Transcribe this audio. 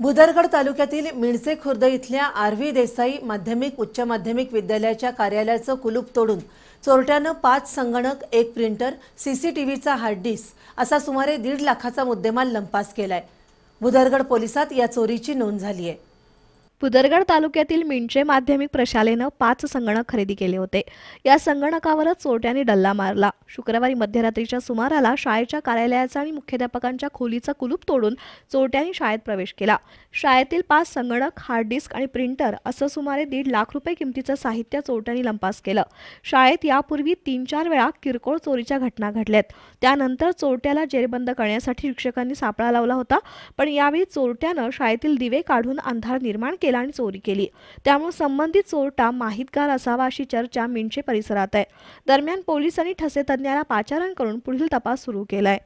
भुदरगड तालुक्यातील मिणसे खुर्द इथल्या आरव्ही देसाई माध्यमिक उच्च माध्यमिक विद्यालयाच्या कार्यालयाचं कुलूप तोडून चोरट्यानं पाच संगणक एक प्रिंटर सीसीटीव्हीचा हार्ड डिस्क असा सुमारे दीड लाखाचा मुद्देमाल लंपास केलाय. भुदरगड पोलिसात या चोरीची नोंद झाली आहे भुदरगड तालुक्यातील मिंचे माध्यमिक प्रशालेनं पाच संगणक खरेदी केले होते. या संगणकावरच चोरट्यांनी डल्ला मारला. शुक्रवारी मध्यरात्रीच्या सुमाराला शाळेच्या कार्यालयाचा आणि मुख्याध्यापकांच्या खोलीचा कुलूप तोडून चोरट्यांनी शाळेत प्रवेश केला. शाळेतील पाच संगणक हार्ड डिस्क आणि प्रिंटर असं सुमारे दीड लाख रुपये किमतीचं साहित्य चोरट्यांनी लंपास केलं. शाळेत यापूर्वी तीन चार वेळा किरकोळ चोरीच्या घटना घडल्यात. त्यानंतर चोरट्याला जेरबंद करण्यासाठी शिक्षकांनी सापळा लावला होता पण यावेळी चोरट्यानं शाळेतील दिवे काढून अंधार निर्माण केला आणि चोरी केली. त्यामुळे संबंधित चोरटा माहितगार असावा अशी चर्चा मिंचे परिसरात आहे. दरम्यान पोलिसांनी ठसे तज्ञाला पाचारण करून पुढील तपास सुरू केलाय.